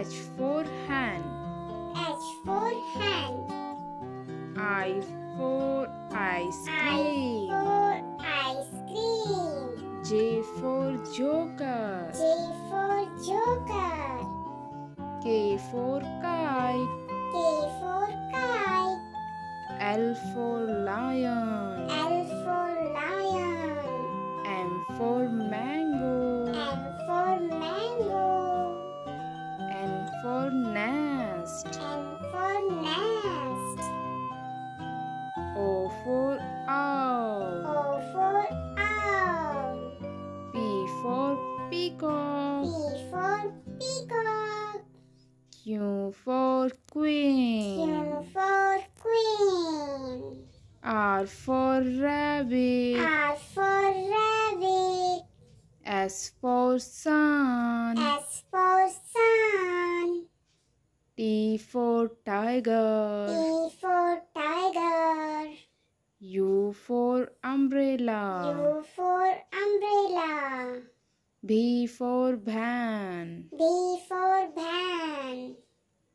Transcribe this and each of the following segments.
H for hen. H for hen. I for ice I cream. for ice cream. J for joker. J for joker. K for kite. K for kite. L for lion. L for lion. M for for P peacock. for peacock. Q for queen. Q for queen. R for rabbit. R for rabbit. S for sun. S for sun. T for tiger. T for tiger. U for umbrella. U for umbrella. V for van. B for van.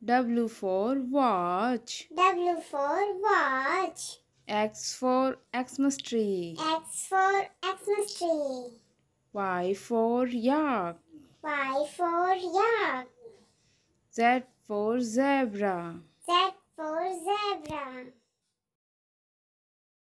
W for watch. W for watch. X for Xmas tree. X for Xmas tree. Y for yak. Y for yak. Z for zebra. Z for zebra.